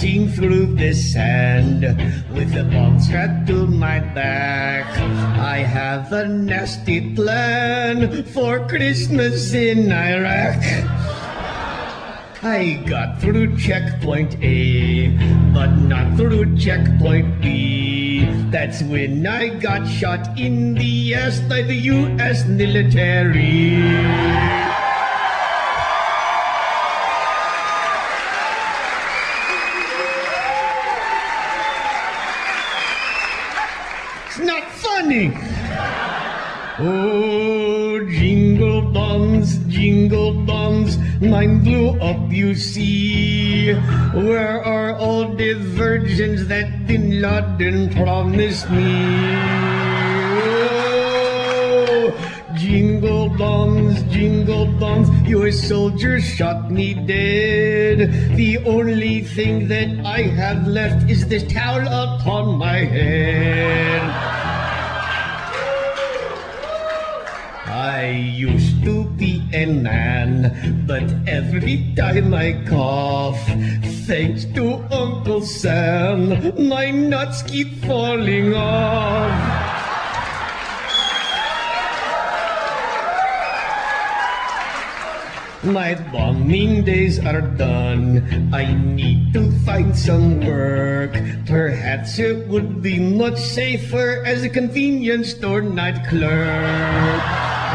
dashing through the sand with a bomb strapped to my back. I have a nasty plan for Christmas in Iraq. I got through checkpoint A, but not through checkpoint B. That's when I got shot in the ass by the U.S. military. It's not funny. Oh, jingle bombs, jingle bombs, mine blew up, you see. Where are all the virgins that Bin Laden promised me? Bombs, your soldiers shot me dead. The only thing that I have left is this towel upon my head. I used to be a man, but every time I cough, thanks to Uncle Sam, my nuts keep falling off. My bombing days are done. I need to find some work. Perhaps it would be much safer as a convenience store night clerk.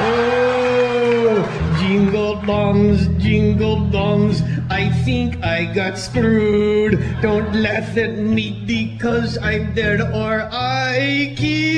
Oh, jingle bombs, jingle bombs. I think I got screwed. Don't laugh at me because I'm dead or I keep